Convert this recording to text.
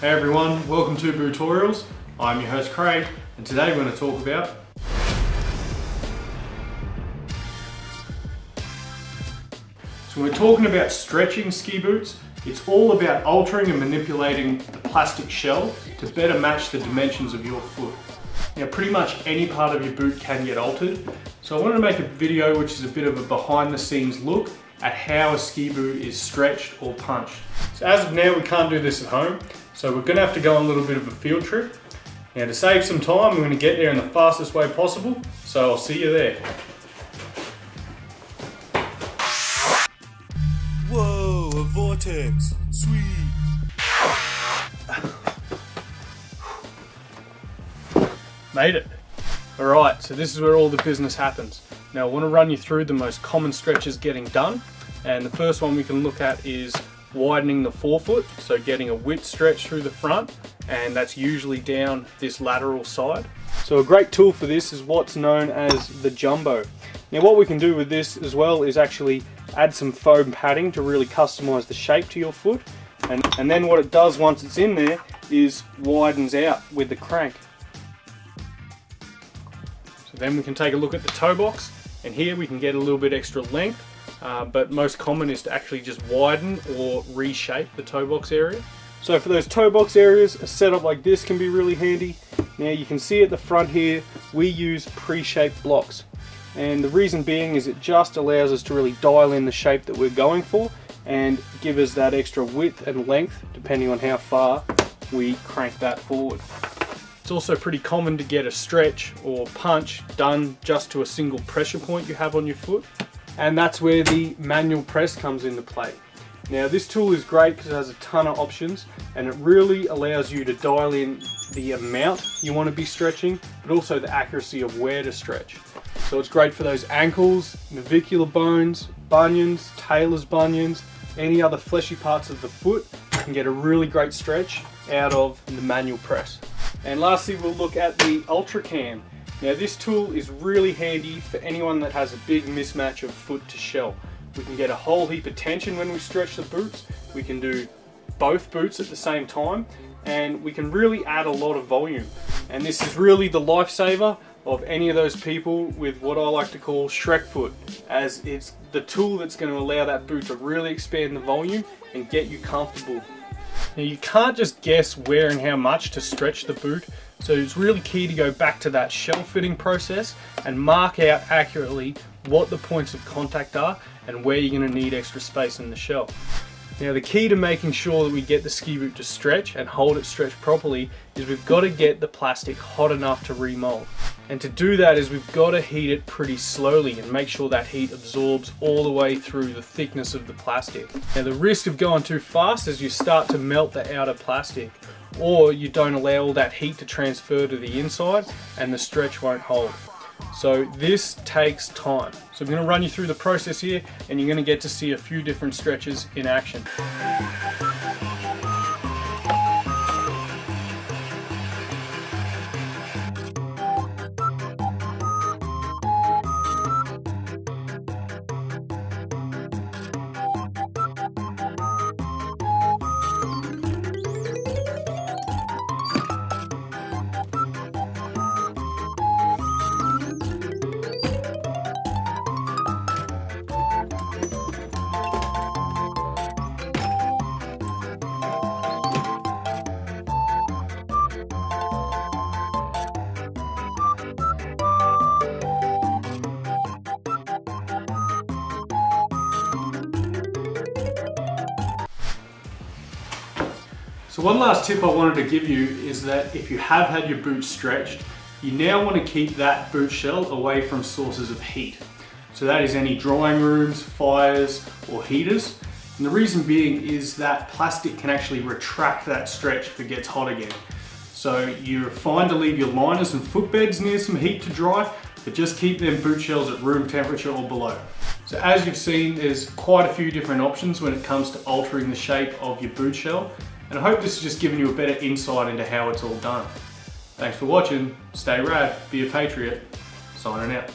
Hey everyone, welcome to Bootorials. I'm your host Craig, and today we're going to talk about So when we're talking about stretching ski boots, it's all about altering and manipulating the plastic shell to better match the dimensions of your foot. Now pretty much any part of your boot can get altered, so I wanted to make a video which is a bit of a behind the scenes look at how a ski boot is stretched or punched. So as of now we can't do this at home, so we're going to have to go on a little bit of a field trip. Now to save some time, we're going to get there in the fastest way possible, so I'll see you there. Whoa, a vortex. Sweet. Made it. Alright, so this is where all the business happens. Now I want to run you through the most common stretches getting done. And the first one we can look at is widening the forefoot, so getting a width stretch through the front, and that's usually down this lateral side. So a great tool for this is what's known as the jumbo. Now what we can do with this as well is actually add some foam padding to really customize the shape to your foot. And, and then what it does once it's in there is widens out with the crank. So then we can take a look at the toe box and here we can get a little bit extra length uh, but most common is to actually just widen or reshape the toe box area. So for those toe box areas, a setup like this can be really handy. Now you can see at the front here, we use pre-shaped blocks. And the reason being is it just allows us to really dial in the shape that we're going for and give us that extra width and length depending on how far we crank that forward. It's also pretty common to get a stretch or punch done just to a single pressure point you have on your foot and that's where the manual press comes into play. Now this tool is great because it has a ton of options and it really allows you to dial in the amount you want to be stretching but also the accuracy of where to stretch. So it's great for those ankles, navicular bones, bunions, tailor's bunions, any other fleshy parts of the foot you can get a really great stretch out of the manual press. And lastly we'll look at the Ultra Cam. Now this tool is really handy for anyone that has a big mismatch of foot to shell. We can get a whole heap of tension when we stretch the boots. We can do both boots at the same time and we can really add a lot of volume. And this is really the lifesaver of any of those people with what I like to call Shrek foot as it's the tool that's going to allow that boot to really expand the volume and get you comfortable. Now you can't just guess where and how much to stretch the boot so it's really key to go back to that shell fitting process and mark out accurately what the points of contact are and where you're going to need extra space in the shell. Now the key to making sure that we get the ski boot to stretch and hold it stretched properly is we've got to get the plastic hot enough to remold. And to do that is we've got to heat it pretty slowly and make sure that heat absorbs all the way through the thickness of the plastic. Now the risk of going too fast is you start to melt the outer plastic or you don't allow all that heat to transfer to the inside and the stretch won't hold. So this takes time. So I'm going to run you through the process here and you're going to get to see a few different stretches in action. So one last tip I wanted to give you is that if you have had your boot stretched, you now want to keep that boot shell away from sources of heat. So that is any drying rooms, fires, or heaters. And the reason being is that plastic can actually retract that stretch if it gets hot again. So you're fine to leave your liners and footbeds near some heat to dry, but just keep them boot shells at room temperature or below. So as you've seen, there's quite a few different options when it comes to altering the shape of your boot shell. And I hope this has just given you a better insight into how it's all done. Thanks for watching, stay rad, be a patriot, signing out.